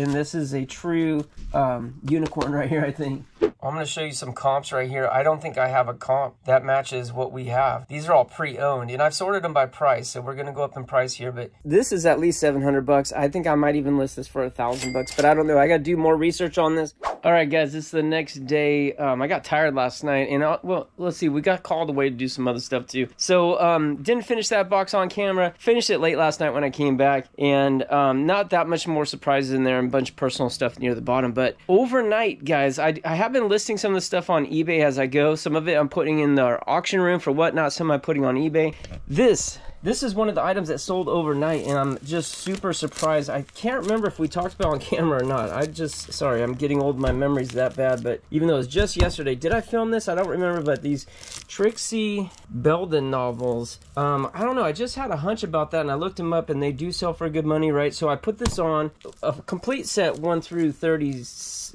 and this is a true um, unicorn right here, I think. I'm going to show you some comps right here. I don't think I have a comp that matches what we have. These are all pre-owned, and I've sorted them by price, so we're going to go up in price here, but this is at least 700 bucks. I think I might even list this for a thousand bucks, but I don't know. I got to do more research on this. All right, guys, this is the next day. Um, I got tired last night, and I, well, let's see. We got called away to do some other stuff too. So um, didn't finish that box on camera. Finished it late last night when I came back, and um, not that much more surprises in there, and a bunch of personal stuff near the bottom. But overnight, guys, I, I have been listing some of the stuff on eBay as I go. Some of it I'm putting in the auction room for whatnot. Some I'm putting on eBay. This this is one of the items that sold overnight, and I'm just super surprised. I can't remember if we talked about on camera or not. I just, sorry, I'm getting old. My memory's that bad, but even though it was just yesterday, did I film this? I don't remember, but these Trixie Belden novels, um, I don't know. I just had a hunch about that, and I looked them up, and they do sell for good money, right? So I put this on, a complete set 1 through 30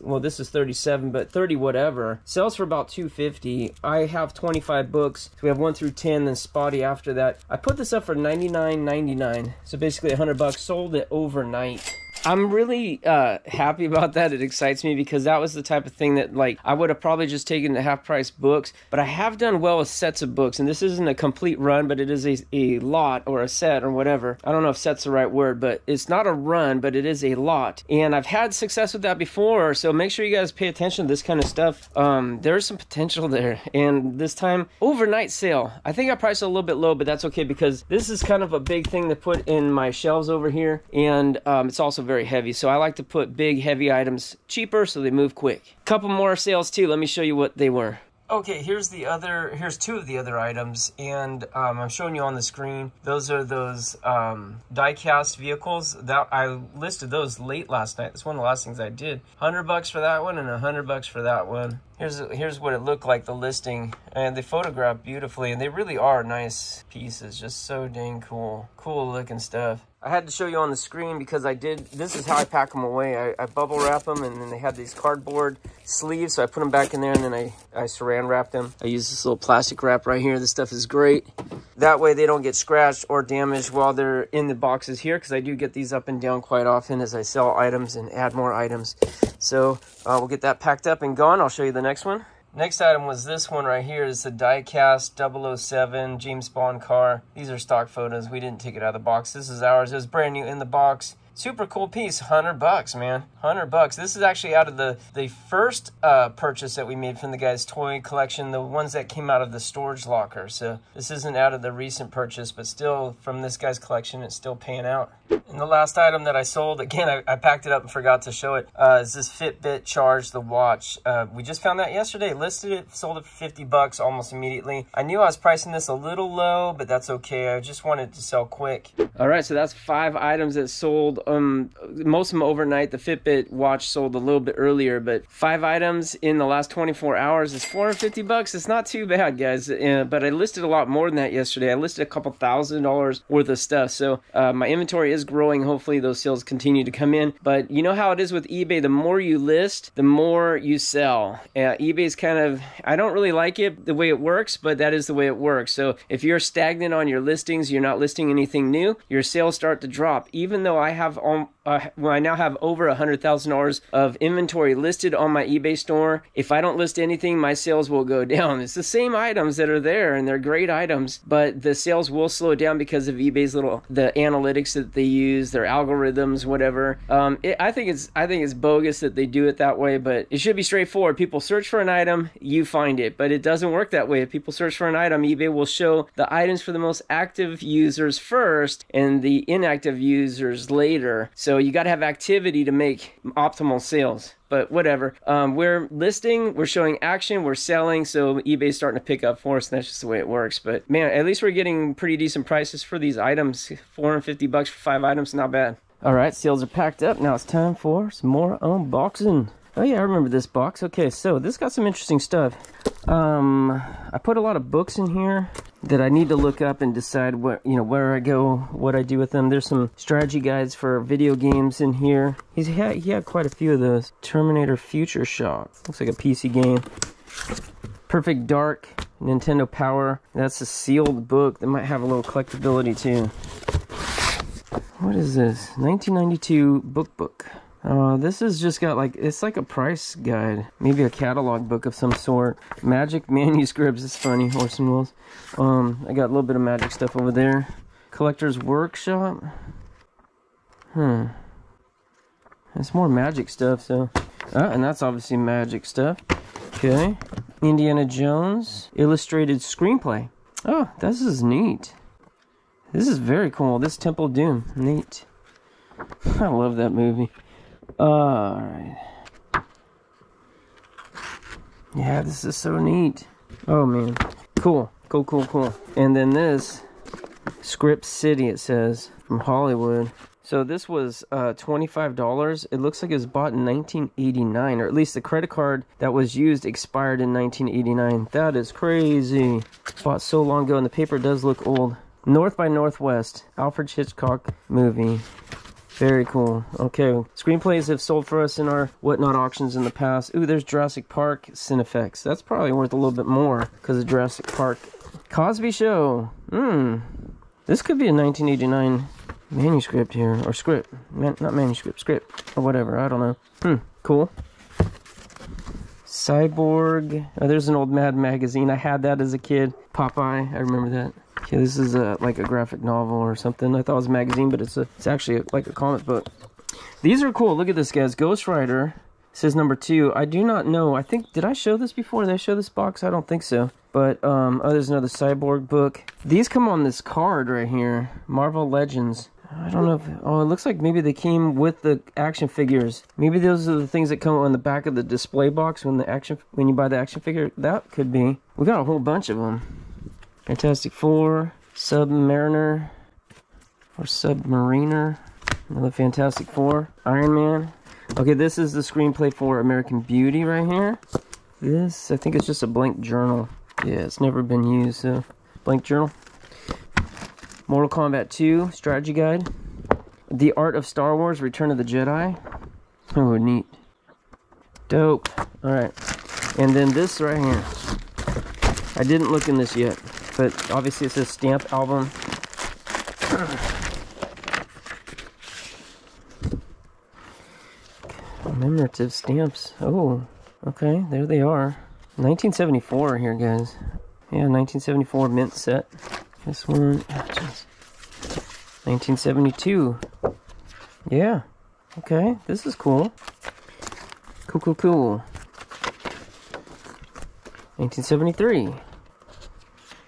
well this is 37 but 30 whatever sells for about 250 i have 25 books so we have 1 through 10 then spotty after that i put this up for 99.99 so basically 100 bucks. Sold it overnight I'm really uh, happy about that. It excites me because that was the type of thing that, like, I would have probably just taken the half price books. But I have done well with sets of books, and this isn't a complete run, but it is a, a lot or a set or whatever. I don't know if set's the right word, but it's not a run, but it is a lot. And I've had success with that before, so make sure you guys pay attention to this kind of stuff. Um, there's some potential there. And this time, overnight sale. I think I priced a little bit low, but that's okay because this is kind of a big thing to put in my shelves over here, and um, it's also very very heavy. So I like to put big, heavy items cheaper so they move quick. Couple more sales too. Let me show you what they were. Okay, here's the other, here's two of the other items, and um, I'm showing you on the screen. Those are those um, die-cast vehicles. That I listed those late last night. That's one of the last things I did. 100 bucks for that one and 100 bucks for that one. Here's here's what it looked like, the listing. And they photograph beautifully, and they really are nice pieces. Just so dang cool. Cool looking stuff. I had to show you on the screen because I did, this is how I pack them away. I, I, bubble wrap them and then they have these cardboard sleeves. So I put them back in there and then I, I saran wrap them. I use this little plastic wrap right here. This stuff is great. That way they don't get scratched or damaged while they're in the boxes here because I do get these up and down quite often as I sell items and add more items. So uh, we'll get that packed up and gone. I'll show you the next one. Next item was this one right here. It's a die-cast 007 James Bond car. These are stock photos. We didn't take it out of the box. This is ours. It was brand new in the box. Super cool piece, 100 bucks, man. 100 bucks. This is actually out of the, the first uh, purchase that we made from the guy's toy collection, the ones that came out of the storage locker. So this isn't out of the recent purchase, but still from this guy's collection, it's still paying out. And the last item that I sold, again, I, I packed it up and forgot to show it, uh, is this Fitbit Charge, the watch. Uh, we just found that yesterday, listed it, sold it for 50 bucks almost immediately. I knew I was pricing this a little low, but that's okay. I just wanted to sell quick. All right, so that's five items that sold um, most of them overnight. The Fitbit watch sold a little bit earlier, but five items in the last 24 hours is 450 bucks. It's not too bad, guys. Uh, but I listed a lot more than that yesterday. I listed a couple thousand dollars worth of stuff. So uh, my inventory is growing. Hopefully those sales continue to come in. But you know how it is with eBay. The more you list, the more you sell. Uh, eBay's kind of, I don't really like it the way it works, but that is the way it works. So if you're stagnant on your listings, you're not listing anything new, your sales start to drop. Even though I have um, uh, I now have over a hundred thousand dollars of inventory listed on my eBay store. If I don't list anything, my sales will go down. It's the same items that are there, and they're great items, but the sales will slow down because of eBay's little the analytics that they use, their algorithms, whatever. Um, it, I think it's I think it's bogus that they do it that way, but it should be straightforward. People search for an item, you find it, but it doesn't work that way. If people search for an item, eBay will show the items for the most active users first and the inactive users later. So so you got to have activity to make optimal sales. But whatever. Um, we're listing, we're showing action, we're selling. So eBay's starting to pick up for us. And that's just the way it works. But man, at least we're getting pretty decent prices for these items. 450 bucks for five items, not bad. All right, sales are packed up. Now it's time for some more unboxing. Oh yeah, I remember this box. Okay, so this got some interesting stuff. Um, I put a lot of books in here that I need to look up and decide what you know where I go, what I do with them. There's some strategy guides for video games in here. He's had he had quite a few of those. Terminator Future Shock looks like a PC game. Perfect Dark Nintendo Power. That's a sealed book that might have a little collectability too. What is this? 1992 book book. Uh, this has just got like, it's like a price guide. Maybe a catalog book of some sort. Magic manuscripts. It's funny. Horse and Wheels. Um, I got a little bit of magic stuff over there. Collector's Workshop. Hmm. It's more magic stuff, so. Ah, and that's obviously magic stuff. Okay. Indiana Jones. Illustrated screenplay. Oh, this is neat. This is very cool. This Temple Doom. Neat. I love that movie. Alright. Yeah, this is so neat. Oh man. Cool. Cool, cool, cool. And then this Script City, it says, from Hollywood. So this was uh, $25. It looks like it was bought in 1989, or at least the credit card that was used expired in 1989. That is crazy. Bought so long ago, and the paper does look old. North by Northwest, Alfred Hitchcock movie. Very cool. Okay, screenplays have sold for us in our whatnot auctions in the past. Ooh, there's Jurassic Park Cinefex. That's probably worth a little bit more because of Jurassic Park. Cosby Show. Hmm. This could be a 1989 manuscript here, or script. Man, not manuscript, script, or whatever. I don't know. Hmm. Cool. Cyborg. Oh, there's an old Mad magazine. I had that as a kid. Popeye. I remember that. Okay, this is a, like a graphic novel or something. I thought it was a magazine, but it's a it's actually a, like a comic book. These are cool. Look at this, guys. Ghost Rider says number two. I do not know. I think did I show this before? Did I show this box? I don't think so. But um, oh, there's another cyborg book. These come on this card right here. Marvel Legends. I don't know if oh it looks like maybe they came with the action figures. Maybe those are the things that come on the back of the display box when the action when you buy the action figure. That could be. We got a whole bunch of them. Fantastic Four, Submariner, or Submariner, another Fantastic Four, Iron Man. Okay, this is the screenplay for American Beauty right here. This, I think it's just a blank journal. Yeah, it's never been used, so blank journal. Mortal Kombat 2 strategy guide. The Art of Star Wars Return of the Jedi. Oh, neat. Dope. Alright. And then this right here. I didn't look in this yet, but obviously it says stamp album. Commemorative stamps. Oh, okay, there they are. 1974 here, guys. Yeah, 1974 mint set. This one, oh, 1972. Yeah. Okay, this is cool. Cool, cool, cool. 1973.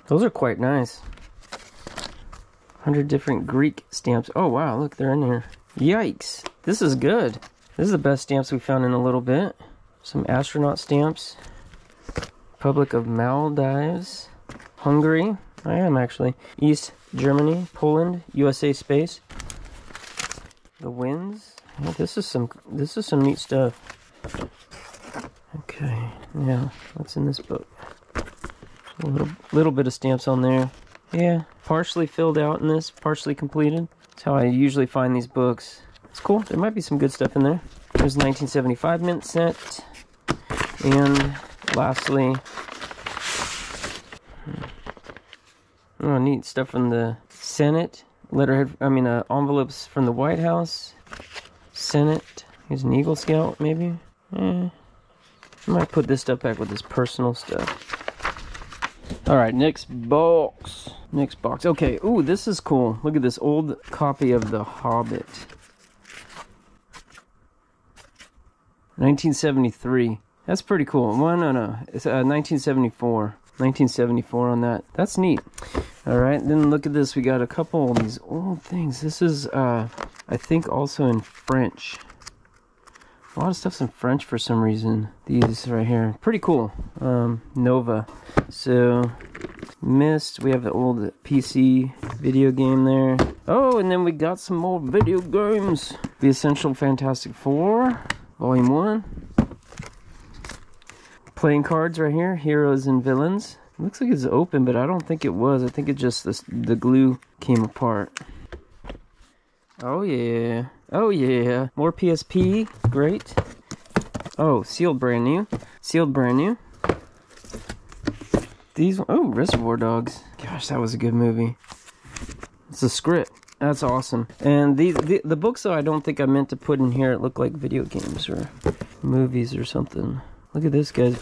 Those are quite nice. 100 different Greek stamps. Oh, wow, look, they're in here. Yikes. This is good. This is the best stamps we found in a little bit. Some astronaut stamps. Republic of Maldives. Hungary. I am actually. East Germany, Poland, USA Space. The winds. Oh, this is some this is some neat stuff. Okay, yeah, what's in this book? A little little bit of stamps on there. Yeah, partially filled out in this, partially completed. That's how I usually find these books. It's cool. There might be some good stuff in there. There's 1975 mint set. And lastly, Oh, neat stuff from the Senate. Letterhead, I mean, uh, envelopes from the White House. Senate. Here's an Eagle Scout, maybe. Eh. I might put this stuff back with this personal stuff. All right, next box. Next box. Okay. Ooh, this is cool. Look at this old copy of The Hobbit. 1973. That's pretty cool. Well, no, no. It's uh, 1974. 1974 on that. That's neat. All right, then look at this. We got a couple of these old things. This is, uh, I think, also in French. A lot of stuff's in French for some reason. These right here, pretty cool. Um, Nova. So, Myst. We have the old PC video game there. Oh, and then we got some more video games. The Essential Fantastic Four, Volume One. Playing cards right here, heroes and villains. Looks like it's open, but I don't think it was. I think it just the, the glue came apart. Oh yeah. Oh yeah. More PSP. Great. Oh, sealed brand new. Sealed brand new. These oh, Reservoir Dogs. Gosh, that was a good movie. It's a script. That's awesome. And these the, the books though I don't think I meant to put in here. It looked like video games or movies or something. Look at this guys.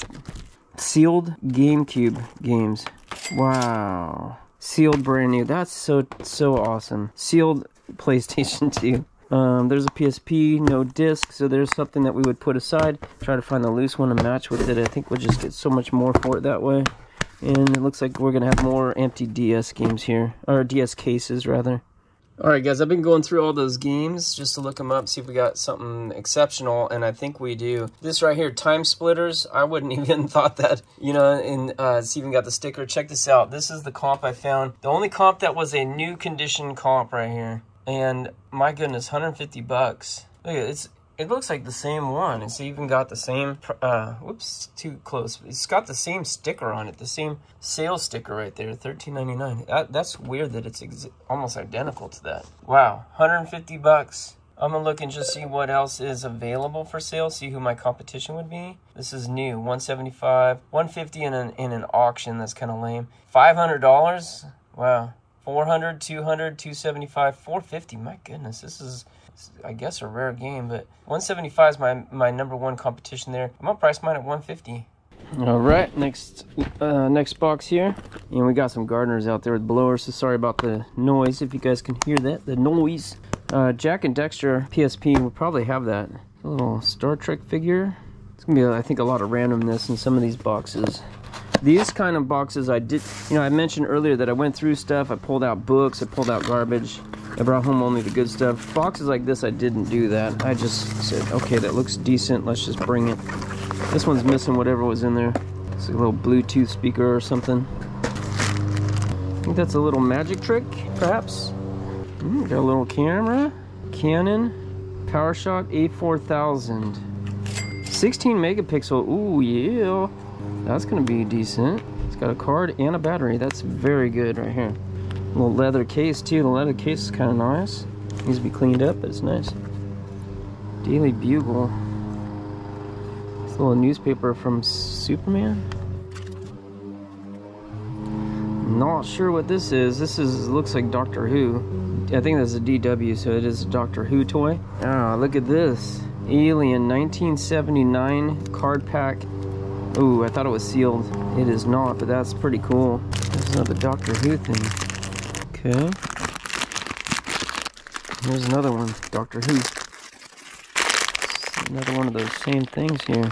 Sealed GameCube games. Wow. Sealed brand new. That's so so awesome. Sealed PlayStation 2. Um, there's a PSP, no disc, so there's something that we would put aside. Try to find the loose one to match with it. I think we'll just get so much more for it that way. And it looks like we're going to have more empty DS games here. Or DS cases, rather. Alright guys, I've been going through all those games just to look them up, see if we got something exceptional, and I think we do. This right here, Time Splitters, I wouldn't even thought that, you know, and uh, it's even got the sticker. Check this out. This is the comp I found. The only comp that was a new condition comp right here. And my goodness, 150 bucks. Look at it, it's it looks like the same one. It's even got the same, uh, whoops, too close. It's got the same sticker on it, the same sales sticker right there, $13.99. That, that's weird that it's almost identical to that. Wow, 150 bucks. I'm gonna look and just see what else is available for sale, see who my competition would be. This is new, 175, 150 in an, in an auction, that's kind of lame. $500, wow. 400, 200, 275, 450, my goodness, this is I guess a rare game, but 175 is my my number one competition there. I'm gonna price mine at 150. All right, next uh, next box here, and we got some gardeners out there with blowers. So sorry about the noise. If you guys can hear that, the noise. Uh, Jak and Daxter PSP will probably have that. A little Star Trek figure. It's gonna be, I think, a lot of randomness in some of these boxes. These kind of boxes I did, you know, I mentioned earlier that I went through stuff. I pulled out books. I pulled out garbage. I brought home only the good stuff. Boxes like this, I didn't do that. I just said, okay, that looks decent. Let's just bring it. This one's missing whatever was in there. It's a little Bluetooth speaker or something. I think that's a little magic trick, perhaps. Mm, got a little camera. Canon PowerShot A4000. 16 megapixel. Ooh, yeah. That's to be decent. It's got a card and a battery. That's very good right here. Little leather case too. The leather case is kind of nice. Needs to be cleaned up, but it's nice. Daily Bugle. It's a little newspaper from Superman. Not sure what this is. This is looks like Doctor Who. I think that's a DW, so it is a Doctor Who toy. Ah, look at this. Alien 1979 card pack. Ooh, I thought it was sealed. It is not, but that's pretty cool. This is another Doctor Who thing. Okay. Here's another one, Doctor Who. Another one of those same things here.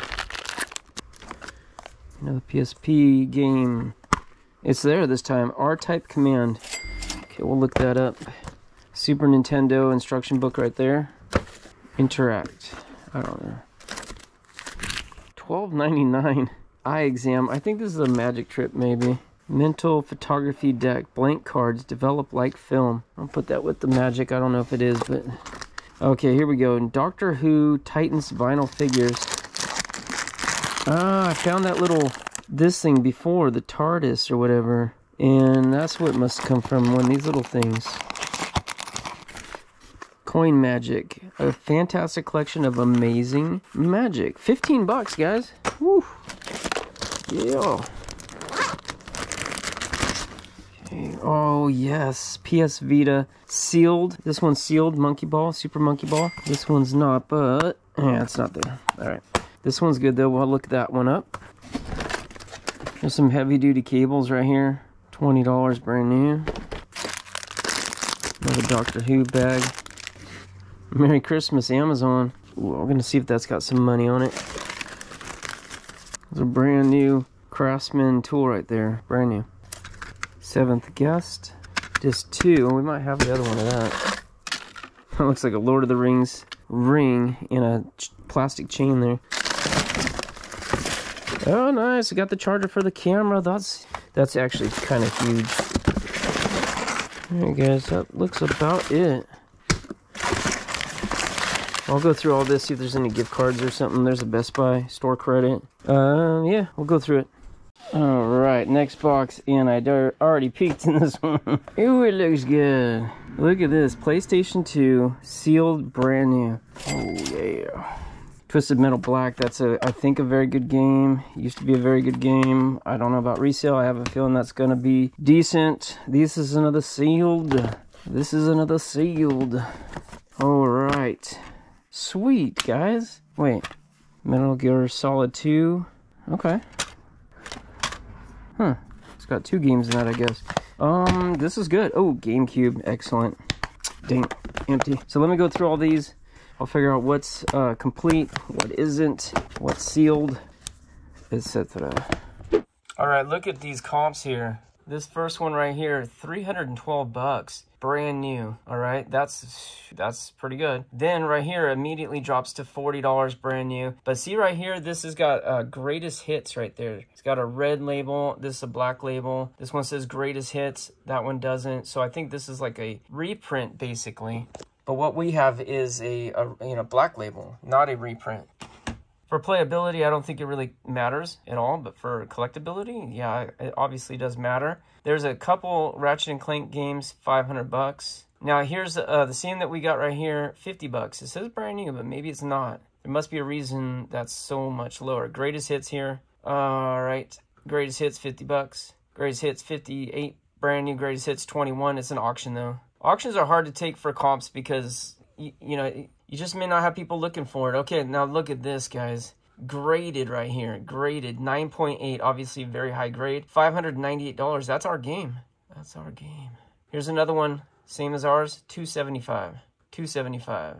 Another PSP game. It's there this time. R-Type Command. Okay, we'll look that up. Super Nintendo instruction book right there. Interact. I don't know. Twelve ninety nine. Eye exam. I think this is a magic trip, maybe. Mental photography deck. Blank cards. Develop like film. I'll put that with the magic. I don't know if it is, but... Okay, here we go. Doctor Who Titans vinyl figures. Ah, I found that little... This thing before, the TARDIS or whatever. And that's what must come from one of these little things. Coin Magic. A fantastic collection of amazing magic. 15 bucks, guys. Woo. Yeah. Oh, yes. PS Vita sealed. This one's sealed. Monkey Ball. Super Monkey Ball. This one's not, but... Yeah, it's not there. All right. This one's good, though. We'll look that one up. There's some heavy-duty cables right here. $20 brand new. Another Doctor Who bag. Merry Christmas, Amazon. Ooh, we're to see if that's got some money on it. There's a brand new Craftsman tool right there. Brand new. Seventh guest. just two. We might have the other one of that. That looks like a Lord of the Rings ring in a plastic chain there. Oh, nice. I got the charger for the camera. That's that's actually kind of huge. Alright, guys. That looks about it. I'll go through all this, see if there's any gift cards or something. There's a Best Buy store credit. Uh, yeah, we'll go through it. All right, next box, and I already peeked in this one. Ooh, it looks good. Look at this, PlayStation 2, sealed brand new. Oh yeah. Twisted Metal Black, that's a, I think a very good game. Used to be a very good game. I don't know about resale. I have a feeling that's gonna be decent. This is another sealed This is another sealed. All right. Sweet, guys. Wait. Metal Gear Solid 2. Okay. Huh. It's got two games in that, I guess. Um, this is good. Oh, GameCube. Excellent. Dang, empty. So let me go through all these. I'll figure out what's uh, complete, what isn't, what's sealed, etc. All right, look at these comps here. This first one right here, 312 bucks, brand new. All right, that's that's pretty good. Then right here immediately drops to $40 brand new. But see right here, this has got uh, greatest hits right there. It's got a red label. This is a black label. This one says greatest hits. That one doesn't. So I think this is like a reprint basically. But what we have is a, a you know black label, not a reprint. For playability, I don't think it really matters at all, but for collectability, yeah, it obviously does matter. There's a couple Ratchet and Clank games, 500 bucks. Now here's uh, the same that we got right here, 50 bucks. It says brand new, but maybe it's not. There must be a reason that's so much lower. Greatest hits here. All right, greatest hits, 50 bucks. Greatest hits, 58. Brand new greatest hits, 21. It's an auction though. Auctions are hard to take for comps because, you, you know, you just may not have people looking for it. Okay, now look at this, guys. Graded right here. Graded 9.8. Obviously, very high grade. $598. That's our game. That's our game. Here's another one. Same as ours. 275 275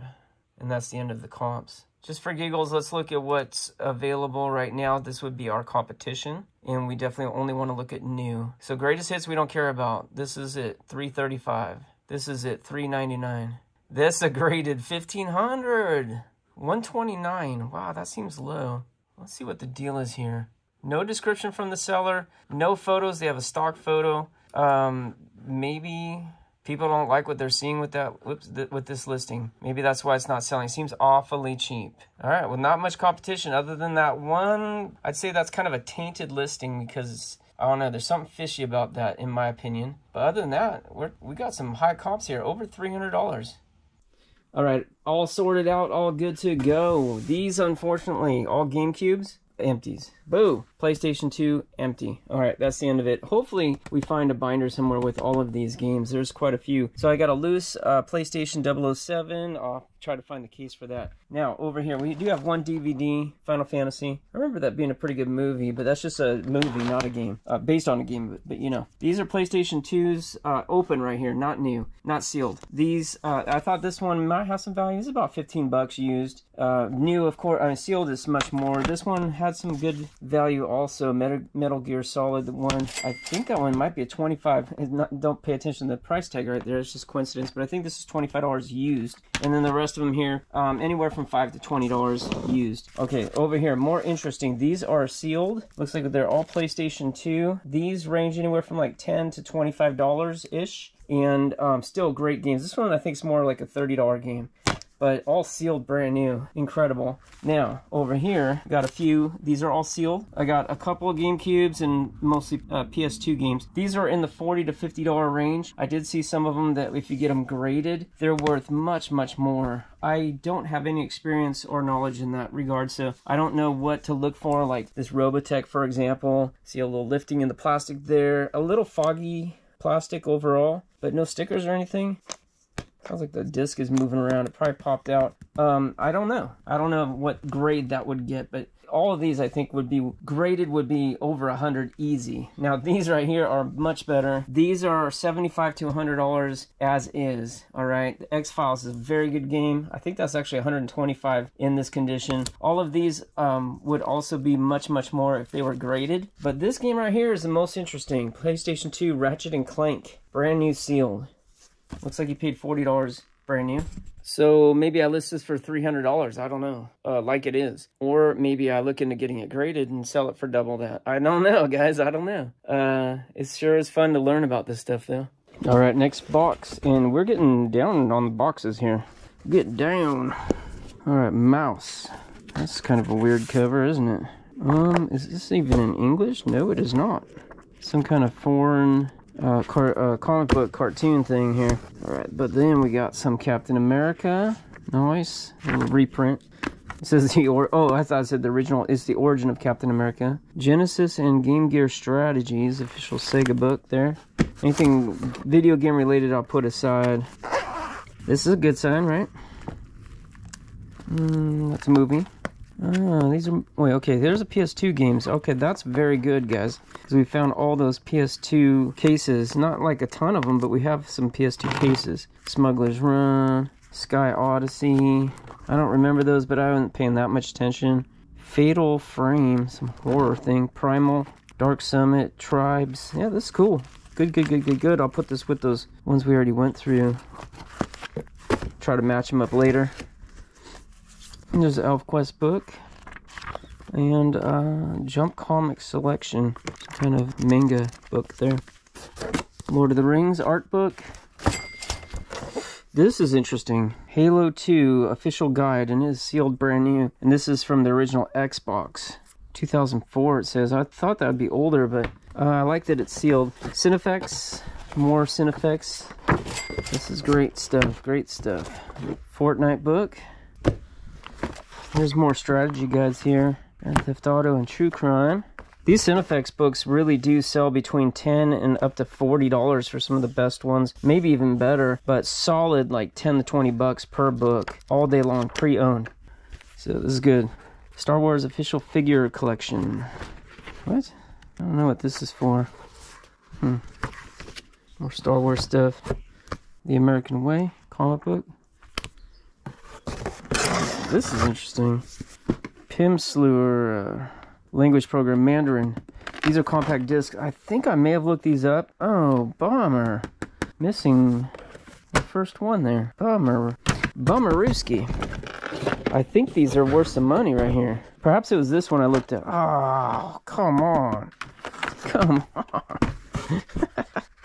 And that's the end of the comps. Just for giggles, let's look at what's available right now. This would be our competition. And we definitely only want to look at new. So greatest hits we don't care about. This is it. 335 This is it. 399 this graded 1500 129 Wow, that seems low. Let's see what the deal is here. No description from the seller. No photos. They have a stock photo. Um, maybe people don't like what they're seeing with that with this listing. Maybe that's why it's not selling. Seems awfully cheap. All right, well, not much competition other than that one. I'd say that's kind of a tainted listing because I don't know. There's something fishy about that, in my opinion. But other than that, we're, we got some high comps here, over $300. All right, all sorted out, all good to go. These, unfortunately, all GameCubes, empties. Boo! PlayStation 2, empty. Alright, that's the end of it. Hopefully, we find a binder somewhere with all of these games. There's quite a few. So I got a loose uh, PlayStation 007. I'll try to find the case for that. Now, over here, we do have one DVD, Final Fantasy. I remember that being a pretty good movie, but that's just a movie, not a game. Uh, based on a game, but, but, you know. These are PlayStation 2s, uh, open right here, not new, not sealed. These, uh, I thought this one might have some value. It's about 15 bucks used. Uh, new, of course, I mean, sealed is much more. This one had some good value also. Metal, Gear Solid one. I think that one might be a 25. Not, don't pay attention to the price tag right there. It's just coincidence. But I think this is $25 used. And then the rest of them here, um, anywhere from 5 to $20 used. Okay, over here, more interesting. These are sealed. Looks like they're all PlayStation 2. These range anywhere from like 10 to $25-ish and um, still great games. This one I think is more like a $30 game but all sealed brand new. Incredible. Now, over here, got a few. These are all sealed. I got a couple of GameCubes and mostly uh, PS2 games. These are in the 40 to $50 range. I did see some of them that if you get them graded, they're worth much, much more. I don't have any experience or knowledge in that regard, so I don't know what to look for, like this Robotech, for example. See a little lifting in the plastic there. A little foggy plastic overall, but no stickers or anything. Sounds like the disc is moving around. It probably popped out. Um, I don't know. I don't know what grade that would get, but all of these I think would be graded would be over a hundred easy. Now these right here are much better. These are 75 to 100 dollars as is. All right, the X Files is a very good game. I think that's actually 125 in this condition. All of these um, would also be much much more if they were graded. But this game right here is the most interesting. PlayStation 2 Ratchet and Clank, brand new sealed. Looks like he paid $40 brand new. So maybe I list this for $300. I don't know. Uh, like it is. Or maybe I look into getting it graded and sell it for double that. I don't know, guys. I don't know. Uh, it sure is fun to learn about this stuff, though. All right, next box. And we're getting down on the boxes here. Get down. All right, mouse. That's kind of a weird cover, isn't it? Um, is this even in English? No, it is not. Some kind of foreign uh, car, uh, comic book cartoon thing here. All right, but then we got some Captain America. Nice reprint. It says the or oh I thought it said the original is the origin of Captain America. Genesis and Game Gear Strategies official Sega book there. Anything video game related, I'll put aside. This is a good sign, right? Mm, that's a movie. Oh, these are, wait, okay, there's a PS2 games. Okay, that's very good, guys. Because we found all those PS2 cases. Not like a ton of them, but we have some PS2 cases. Smuggler's Run, Sky Odyssey. I don't remember those, but I wasn't paying that much attention. Fatal Frame, some horror thing. Primal, Dark Summit, Tribes. Yeah, this is cool. Good, good, good, good, good. I'll put this with those ones we already went through. Try to match them up later. There's an ElfQuest book and uh, Jump Comics Selection, kind of manga book there. Lord of the Rings art book. This is interesting. Halo 2 official guide and it is sealed brand new. And this is from the original Xbox. 2004 it says. I thought that would be older, but uh, I like that it's sealed. Cinefex, more Cinefex. This is great stuff, great stuff. Fortnite book. There's more strategy guides here. Grand Theft Auto and True Crime. These Cinefex books really do sell between 10 and up to $40 for some of the best ones. Maybe even better, but solid like 10 to 20 bucks per book all day long, pre-owned. So this is good. Star Wars official figure collection. What? I don't know what this is for. Hmm. More Star Wars stuff. The American Way comic book. This is interesting. Pimsleur uh, language program Mandarin. These are compact discs. I think I may have looked these up. Oh, bummer. Missing the first one there. Bummer. Bummerooski. I think these are worth some money right here. Perhaps it was this one I looked at. Oh, come on. Come on.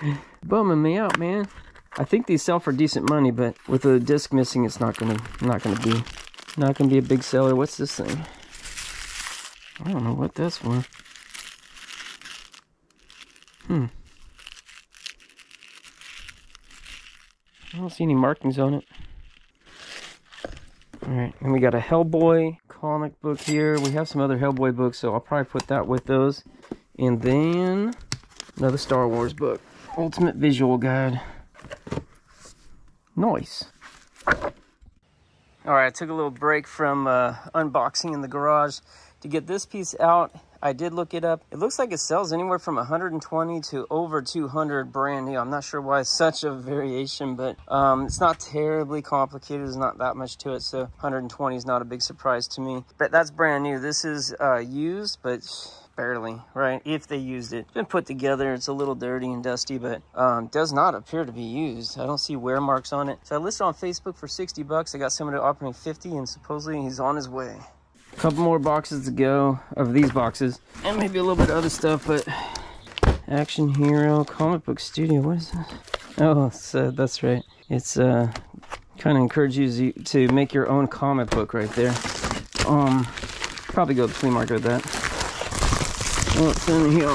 Bumming me out, man. I think these sell for decent money, but with the disc missing, it's not gonna not gonna be not gonna be a big seller. What's this thing? I don't know what that's for. Hmm. I don't see any markings on it. Alright, and we got a Hellboy comic book here. We have some other Hellboy books, so I'll probably put that with those. And then another Star Wars book. Ultimate Visual Guide. Nice. All right, I took a little break from uh, unboxing in the garage to get this piece out. I did look it up. It looks like it sells anywhere from 120 to over 200 brand new. I'm not sure why such a variation, but um, it's not terribly complicated. There's not that much to it, so 120 is not a big surprise to me. But that's brand new. This is uh, used, but barely, right? If they used it. It's been put together. It's a little dirty and dusty, but um, does not appear to be used. I don't see wear marks on it. So I listed on Facebook for 60 bucks. I got somebody offering 50 and supposedly he's on his way. A couple more boxes to go of these boxes and maybe a little bit of other stuff, but Action Hero Comic Book Studio. What is that? Oh, uh, that's right. It's uh, kind of encourages you to make your own comic book right there. Um, probably go to flea market with that. What's in here?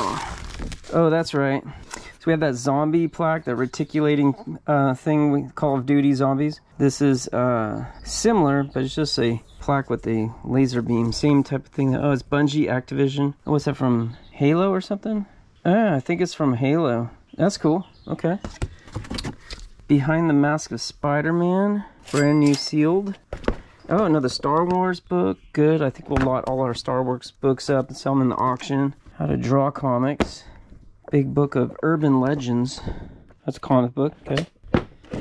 Oh, that's right. So we have that zombie plaque, that reticulating uh, thing we Call of Duty zombies. This is uh, similar, but it's just a plaque with a laser beam. Same type of thing. Oh, it's Bungie Activision. Oh, what's that from Halo or something? Ah, I think it's from Halo. That's cool. Okay. Behind the Mask of Spider-Man. Brand new sealed. Oh, another Star Wars book. Good. I think we'll lot all our Star Wars books up and sell them in the auction. How to Draw Comics. Big Book of Urban Legends. That's a comic book, okay.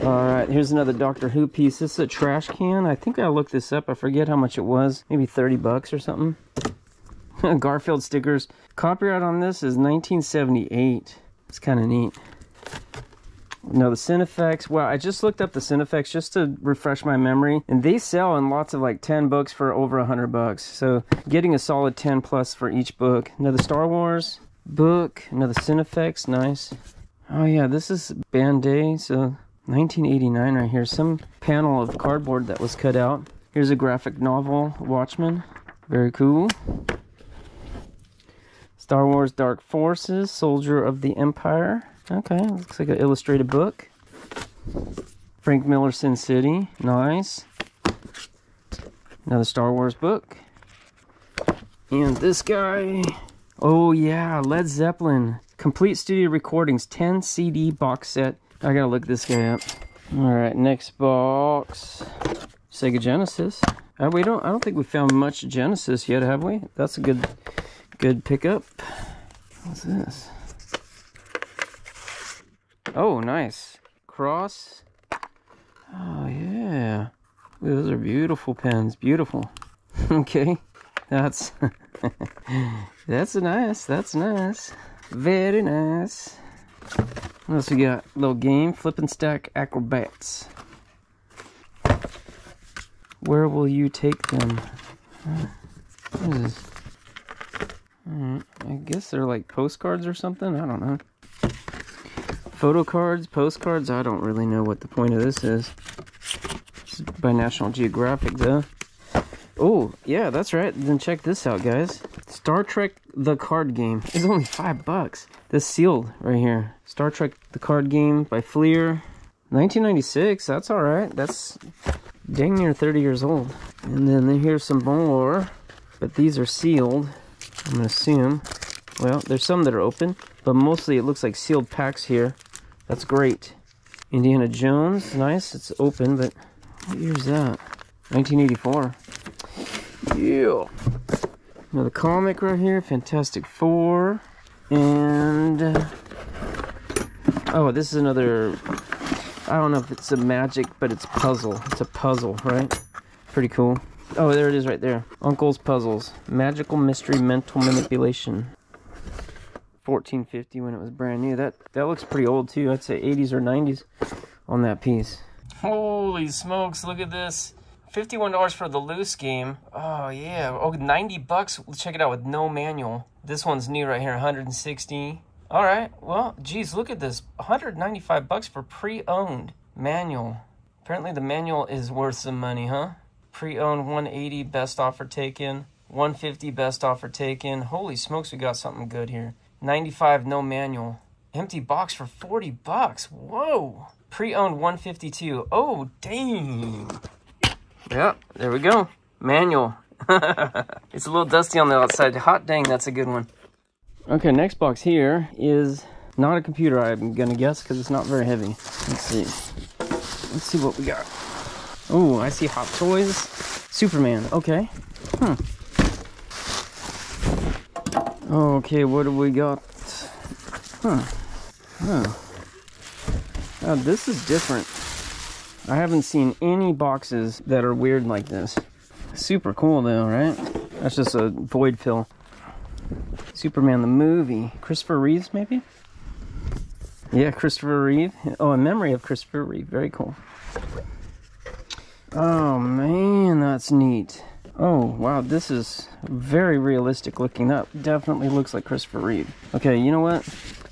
Alright, here's another Doctor Who piece. This is a trash can. I think I looked this up. I forget how much it was. Maybe 30 bucks or something. Garfield stickers. Copyright on this is 1978. It's kind of neat. No, the Cinefex. Well, I just looked up the Cinefex just to refresh my memory, and they sell in lots of like 10 books for over a 100 bucks. So getting a solid 10 plus for each book. Another Star Wars book, another Cinefex, nice. Oh yeah, this is Bandai, so 1989 right here. Some panel of cardboard that was cut out. Here's a graphic novel, Watchmen. Very cool. Star Wars Dark Forces, Soldier of the Empire. Okay, looks like an illustrated book. Frank Miller Sin City. Nice. Another Star Wars book. And this guy. Oh, yeah, Led Zeppelin. Complete Studio Recordings 10 CD box set. I gotta look this guy up. All right, next box. Sega Genesis. Uh, we don't. I don't think we found much Genesis yet, have we? That's a good, good pickup. What's this? Oh, nice. Cross. Oh yeah. Those are beautiful pens. Beautiful. okay. That's that's nice. That's nice. Very nice. What else we got? A little game. Flipping stack acrobats. Where will you take them? What is this? Alright, I guess they're like postcards or something. I don't know. Photo cards, postcards. I don't really know what the point of this is. Is by National Geographic, though. Oh, yeah, that's right. Then check this out, guys. Star Trek the card game is only five bucks. This sealed right here. Star Trek the card game by Fleer. 1996. That's all right. That's dang near 30 years old. And then here's some more, but these are sealed. I'm gonna assume. Well, there's some that are open, but mostly it looks like sealed packs here. That's great. Indiana Jones, nice. It's open, but what year is that? 1984. Yeah. Another comic right here, Fantastic Four. And, oh, this is another, I don't know if it's a magic, but it's puzzle. It's a puzzle, right? Pretty cool. Oh, there it is right there. Uncle's Puzzles. Magical Mystery Mental Manipulation. 1450 when it was brand new. That that looks pretty old too. I'd say 80s or 90s on that piece. Holy smokes, look at this. $51 for the loose game. Oh, yeah. Oh, 90 bucks. Check it out with no manual. This one's new right here, 160. All right. Well, geez, look at this. 195 bucks for pre-owned manual. Apparently the manual is worth some money, huh? Pre-owned 180 best offer taken. 150 best offer taken. Holy smokes, we got something good here. 95 no manual. Empty box for 40 bucks. Whoa. Pre-owned 152. Oh, dang. Yeah, there we go. Manual. it's a little dusty on the outside. Hot dang, that's a good one. Okay, next box here is not a computer, I'm gonna guess, because it's not very heavy. Let's see. Let's see what we got. Oh, I see Hot Toys. Superman, okay. Hmm. Okay, what do we got? Huh. Oh, this is different. I haven't seen any boxes that are weird like this. Super cool though, right? That's just a void fill. Superman the movie. Christopher Reeves, maybe? Yeah, Christopher Reeve. Oh, a memory of Christopher Reeve. Very cool. Oh man, that's neat. Oh wow, this is very realistic looking. That definitely looks like Christopher Reeve. Okay, you know what?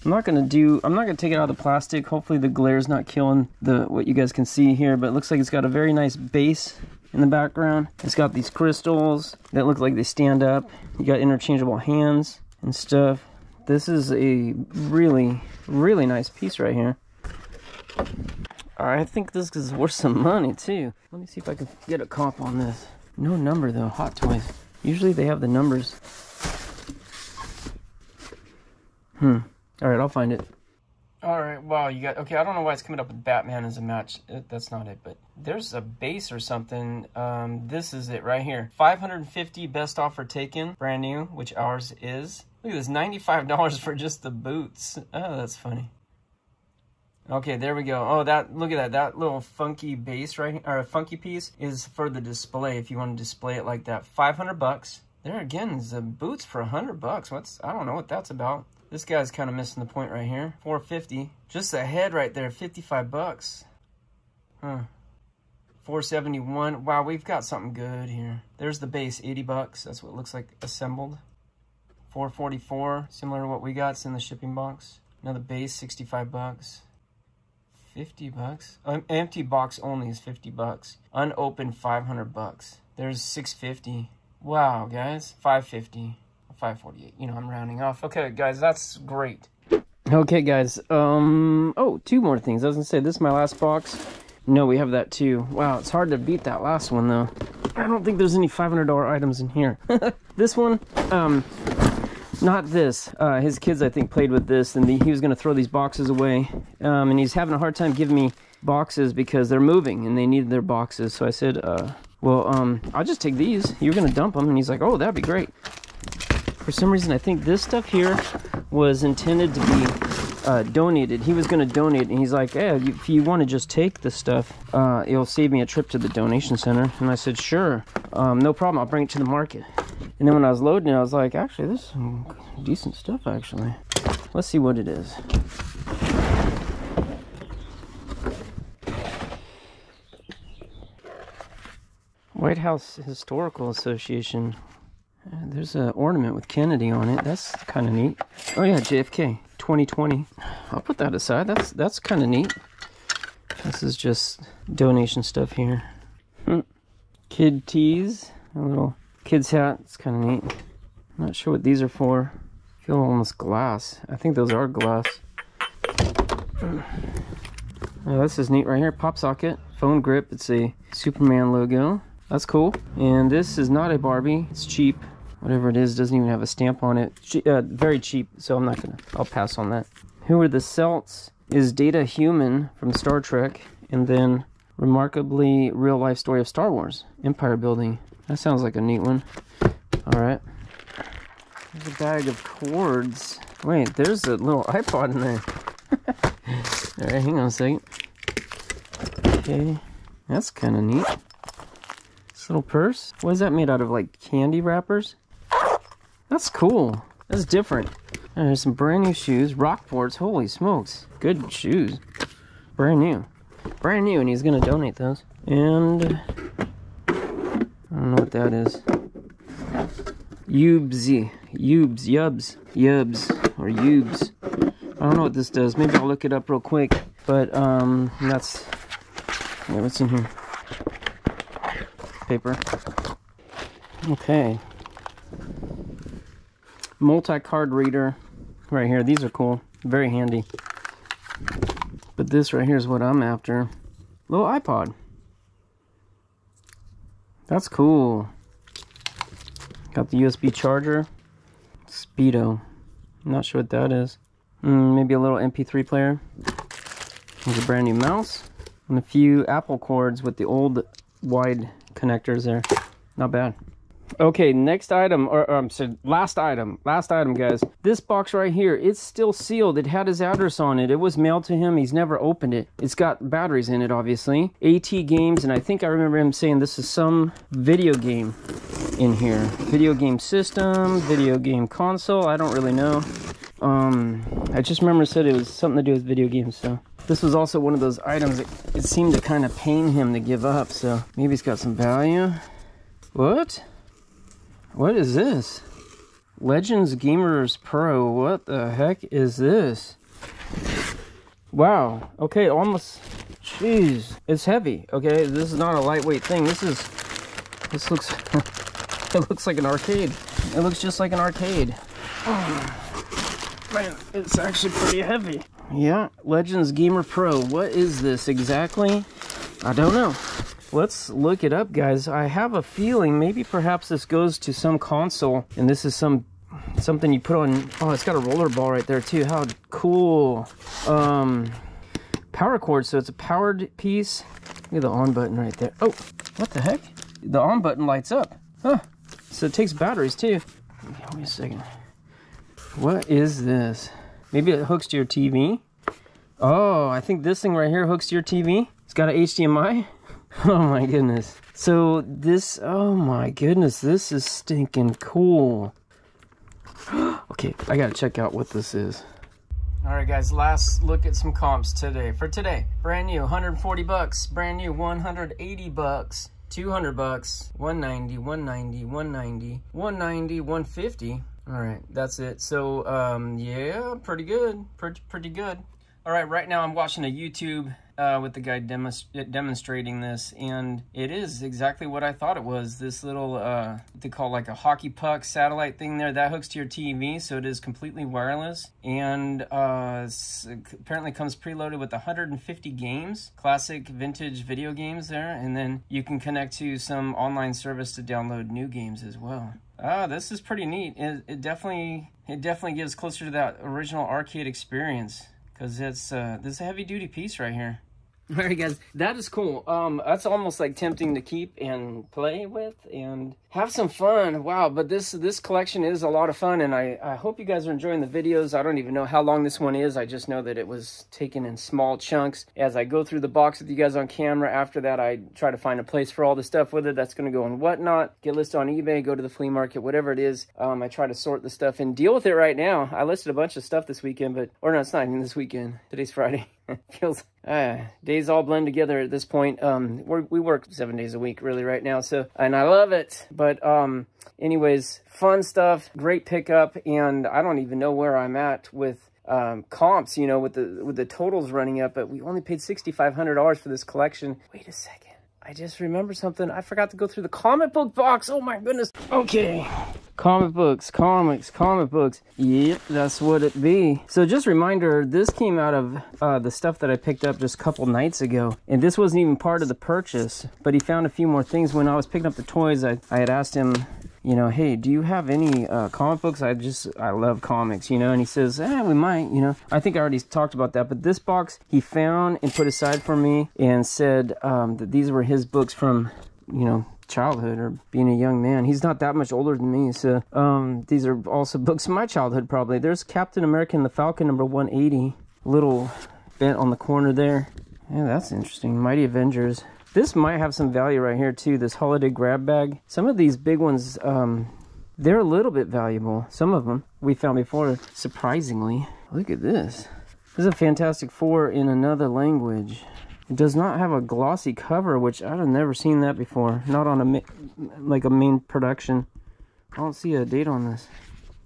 I'm not gonna do, I'm not gonna take it out of the plastic. Hopefully the glare's not killing the what you guys can see here, but it looks like it's got a very nice base in the background. It's got these crystals that look like they stand up. You got interchangeable hands and stuff. This is a really, really nice piece right here. I think this is worth some money too. Let me see if I can get a comp on this. No number though, Hot Toys. Usually they have the numbers. Hmm. All right, I'll find it. All right, wow, you got, okay, I don't know why it's coming up with Batman as a match. It, that's not it, but there's a base or something. Um, this is it right here. 550 best offer taken, brand new, which ours is. Look at this, $95 for just the boots. Oh, that's funny. Okay, there we go. Oh, that, look at that. That little funky base right or funky piece is for the display if you want to display it like that. 500 bucks. There again is the boots for 100 bucks. What's, I don't know what that's about. This guy's kind of missing the point right here. 450. Just the head right there, 55 bucks. Huh. 471. Wow, we've got something good here. There's the base, 80 bucks. That's what it looks like assembled. 444, similar to what we got. It's in the shipping box. Another base, 65 bucks. 50 bucks. Um, empty box only is 50 bucks. Unopened, 500 bucks. There's 650. Wow, guys, 550. 548. You know, I'm rounding off. Okay, guys, that's great. Okay, guys. Um. Oh, two more things. I was gonna say this is my last box. No, we have that too. Wow, it's hard to beat that last one though. I don't think there's any $500 items in here. this one, um, Not this. Uh, his kids, I think, played with this, and the, he was going to throw these boxes away. Um, and he's having a hard time giving me boxes because they're moving and they needed their boxes. So I said, uh, well, um, I'll just take these. You're going to dump them. And he's like, oh, that'd be great. For some reason, I think this stuff here was intended to be uh, donated. He was going to donate, and he's like, "Yeah, if you want to just take the stuff, uh, it'll save me a trip to the donation center." And I said, "Sure, um, no problem. I'll bring it to the market." And then when I was loading it, I was like, "Actually, this is some decent stuff. Actually, let's see what it is." White House Historical Association. Uh, there's an ornament with Kennedy on it. That's kind of neat. Oh yeah, JFK 2020. I'll put that aside. That's that's kind of neat. This is just donation stuff here. Hmm. Kid tees, a little kid's hat. It's kind of neat. Not sure what these are for. feel almost glass. I think those are glass. Oh, this is neat right here. Pop socket, phone grip. It's a Superman logo. That's cool. And this is not a Barbie. It's cheap whatever it is doesn't even have a stamp on it uh, very cheap so i'm not gonna i'll pass on that who are the celts is data human from star trek and then remarkably real life story of star wars empire building that sounds like a neat one all right there's a bag of cords wait there's a little ipod in there all right hang on a second okay that's kind of neat this little purse what is that made out of like candy wrappers that's cool. That's different. And there's some brand new shoes. Rockports. Holy smokes. Good shoes. Brand new. Brand new, and he's going to donate those. And I don't know that is. Yubsy. Yubs. Yubs. Yubs. Or Yubs. I don't know what this does. Maybe I'll look it up real quick. But, um, that's... Wait, what's in here? Paper. Okay multi-card reader right here. These are cool. Very handy. But this right here is what I'm after. Little iPod. That's cool. Got the USB charger. Speedo. not sure what that is. Mm, maybe a little MP3 player. There's a brand new mouse. And a few Apple cords with the old wide connectors there. Not bad. Okay, next item, or, or I'm sorry, last item, last item, guys. This box right here, it's still sealed. It had his address on it. It was mailed to him. He's never opened it. It's got batteries in it, obviously. AT games, and I think I remember him saying this is some video game in here. Video game system, video game console. I don't really know. Um, I just remember said it was something to do with video games, so. This was also one of those items that it seemed to kind of pain him to give up, so maybe it's got some value. What? What is this? Legends Gamers Pro. What the heck is this? Wow. Okay, almost. Jeez, it's heavy. Okay, this is not a lightweight thing. This is. This looks. it looks like an arcade. It looks just like an arcade. Oh, man, it's actually pretty heavy. Yeah, Legends Gamer Pro. What is this exactly? I don't know. Let's look it up, guys. I have a feeling maybe perhaps this goes to some console and this is some something you put on. Oh, it's got a roller ball right there too. How cool. Um, power cord, so it's a powered piece. Look at the on button right there. Oh, what the heck? The on button lights up. Huh. So it takes batteries too. Me a second. What is this? Maybe it hooks to your TV. Oh, I think this thing right here hooks to your TV. It's got an HDMI. Oh my goodness. So this, oh my goodness, this is stinking cool. okay, I gotta check out what this is. All right, guys, last look at some comps today. For today, brand new, 140 bucks, brand new, 180 bucks, 200 bucks, 190, 190, 190, 190, 150. All right, that's it. So, um, yeah, pretty good, pretty, pretty good. All right, right now I'm watching a YouTube uh, with the guy demonstrating this, and it is exactly what I thought it was. This little, uh, they call like a hockey puck satellite thing there, that hooks to your TV, so it is completely wireless, and uh, apparently comes preloaded with 150 games, classic vintage video games there, and then you can connect to some online service to download new games as well. Ah, this is pretty neat. It, it definitely it definitely gives closer to that original arcade experience because it's uh, this heavy duty piece right here. All right, guys, that is cool. Um, that's almost like tempting to keep and play with and have some fun. Wow, but this this collection is a lot of fun, and I, I hope you guys are enjoying the videos. I don't even know how long this one is. I just know that it was taken in small chunks. As I go through the box with you guys on camera, after that, I try to find a place for all the stuff with it that's going to go on whatnot, get listed on eBay, go to the flea market, whatever it is. Um, I try to sort the stuff and deal with it right now. I listed a bunch of stuff this weekend, but, or no, it's not even this weekend. Today's Friday. feels uh, days all blend together at this point. Um, we work seven days a week really right now. So, and I love it. But um, anyways, fun stuff, great pickup. And I don't even know where I'm at with um, comps, you know, with the, with the totals running up, but we only paid $6,500 for this collection. Wait a second. I just remember something. I forgot to go through the comic book box. Oh my goodness. Okay. Comic books, comics, comic books. Yep, that's what it be. So just reminder, this came out of uh, the stuff that I picked up just a couple nights ago. And this wasn't even part of the purchase, but he found a few more things. When I was picking up the toys, I, I had asked him, you know, hey, do you have any uh, comic books? I just, I love comics, you know, and he says, eh, we might, you know. I think I already talked about that, but this box he found and put aside for me and said um, that these were his books from, you know, childhood or being a young man. He's not that much older than me, so um, these are also books from my childhood probably. There's Captain America and the Falcon number 180, little bent on the corner there. Yeah, that's interesting. Mighty Avengers. This might have some value right here too, this holiday grab bag. Some of these big ones, um, they're a little bit valuable. Some of them we found before, surprisingly. Look at this. This is a Fantastic Four in another language. It does not have a glossy cover, which I've never seen that before. Not on a like a main production. I don't see a date on this.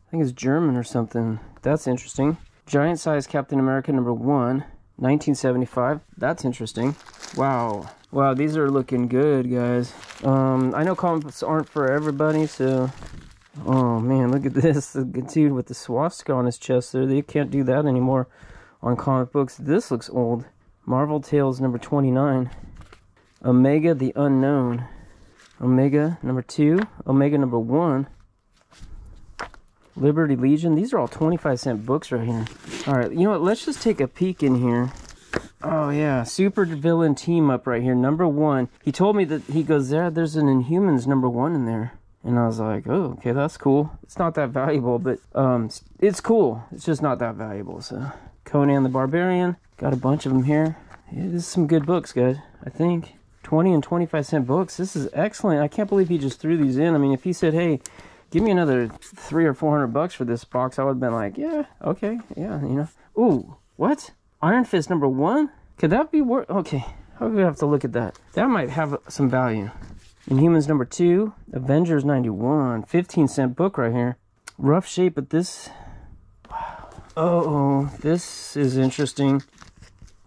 I think it's German or something. That's interesting. Giant size Captain America number one, 1975. That's interesting. Wow. Wow, these are looking good, guys. Um, I know comics aren't for everybody, so... Oh, man, look at this. The dude with the swastika on his chest there. They can't do that anymore on comic books. This looks old. Marvel Tales number 29. Omega the Unknown. Omega number 2. Omega number 1. Liberty Legion. These are all 25 cent books right here. Alright, you know what? Let's just take a peek in here. Oh, yeah. Super villain team up right here. Number 1. He told me that he goes, there, there's an Inhumans number 1 in there. And I was like, oh, okay, that's cool. It's not that valuable, but um, it's cool. It's just not that valuable, so... Conan the Barbarian. Got a bunch of them here. Yeah, this is some good books, guys. I think 20 and 25 cent books. This is excellent. I can't believe he just threw these in. I mean, if he said, hey, give me another three or 400 bucks for this box, I would have been like, yeah, okay, yeah, you know. Ooh, what? Iron Fist number one? Could that be worth? Okay, I'm gonna have to look at that. That might have some value. Inhumans number two, Avengers 91, 15 cent book right here. Rough shape, but this Wow. Oh, this is interesting.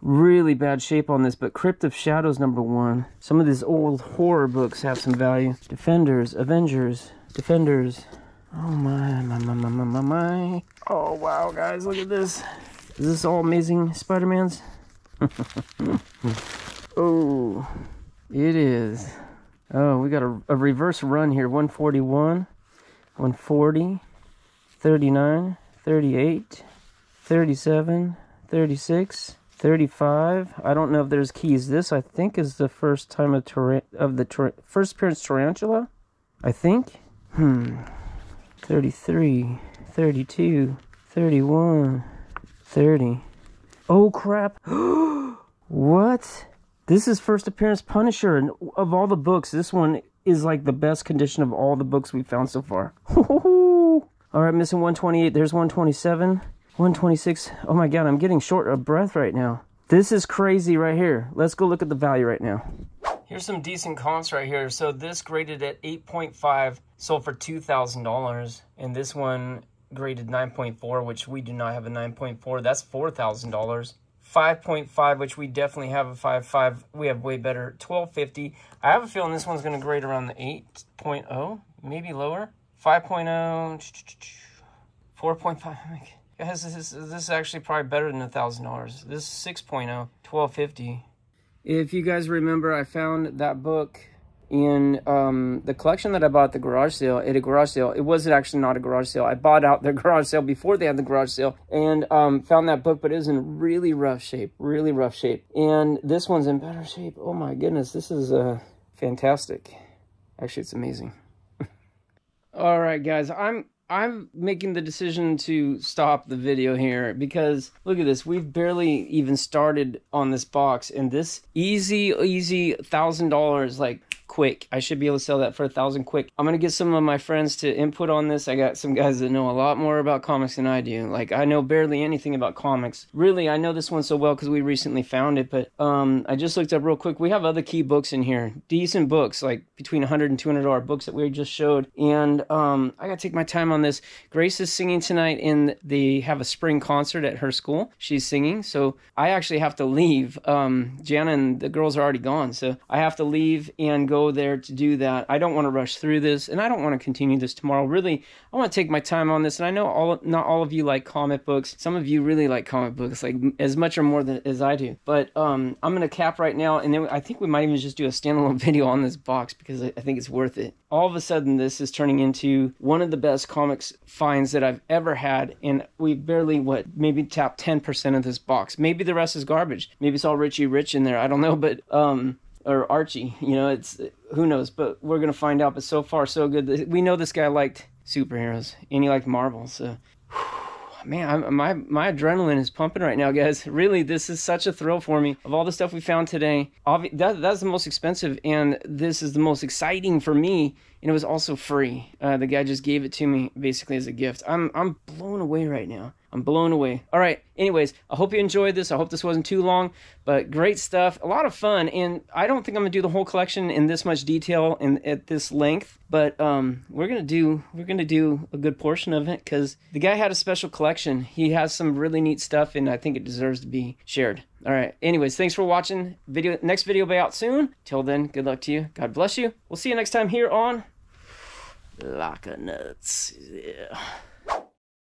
Really bad shape on this, but Crypt of Shadows number one. Some of these old horror books have some value. Defenders, Avengers, Defenders. Oh my, my, my, my, my, my. Oh wow, guys, look at this. Is this all amazing Spider-Mans? oh, it is. Oh, we got a, a reverse run here. 141, 140, 39, 38, 37, 36, 35. I don't know if there's keys. This, I think, is the first time of, of the first appearance tarantula. I think. Hmm. 33, 32, 31, 30. Oh, crap. what? This is first appearance Punisher. And of all the books, this one is like the best condition of all the books we've found so far. all right, missing 128. There's 127. 126. Oh my god, I'm getting short of breath right now. This is crazy right here. Let's go look at the value right now. Here's some decent comps right here. So this graded at 8.5, sold for $2,000. And this one graded 9.4, which we do not have a 9.4. That's $4,000. 5.5, which we definitely have a 5.5. We have way better. 1250. I have a feeling this one's going to grade around the 8.0, maybe lower. 5.0, 4.5. Guys, this is, this is actually probably better than a $1,000. This is 6.0, 1250. If you guys remember, I found that book in um, the collection that I bought at the garage sale, at a garage sale, it wasn't actually not a garage sale. I bought out the garage sale before they had the garage sale and um, found that book, but it was in really rough shape, really rough shape. And this one's in better shape. Oh my goodness, this is uh, fantastic. Actually, it's amazing. All right, guys, I'm I'm making the decision to stop the video here because look at this. We've barely even started on this box and this easy, easy thousand dollars like quick. I should be able to sell that for a thousand quick. I'm gonna get some of my friends to input on this. I got some guys that know a lot more about comics than I do. Like I know barely anything about comics. Really, I know this one so well because we recently found it. But um, I just looked up real quick. We have other key books in here, decent books, like between 100 and 200 dollar books that we just showed. And um, I gotta take my time on this. Grace is singing tonight, and they have a spring concert at her school. She's singing, so I actually have to leave. Um, Jana and the girls are already gone, so I have to leave and go there to do that. I don't want to rush through this, and I don't want to continue this tomorrow. Really, I want to take my time on this, and I know all not all of you like comic books. Some of you really like comic books, like as much or more than as I do. But um, I'm gonna cap right now, and then I think we might even just do a standalone video on this box because I think it's worth it. All of a sudden, this is turning into one of the best comics finds that I've ever had, and we barely what maybe tap 10% of this box. Maybe the rest is garbage. Maybe it's all Richie Rich in there. I don't know, but um or Archie. You know, it's who knows, but we're gonna find out. But so far, so good. We know this guy liked superheroes and he liked Marvel. So, man, I'm, my my adrenaline is pumping right now, guys. Really, this is such a thrill for me. Of all the stuff we found today, obvi- that that's the most expensive, and this is the most exciting for me. And it was also free. Uh, the guy just gave it to me basically as a gift. I'm I'm blown away right now. I'm blown away. All right. Anyways, I hope you enjoyed this. I hope this wasn't too long, but great stuff. A lot of fun. And I don't think I'm gonna do the whole collection in this much detail and at this length, but um, we're gonna do we're gonna do a good portion of it because the guy had a special collection. He has some really neat stuff, and I think it deserves to be shared. All right. Anyways, thanks for watching. Video next video will be out soon. Till then, good luck to you. God bless you. We'll see you next time here on Locker Nuts. Yeah.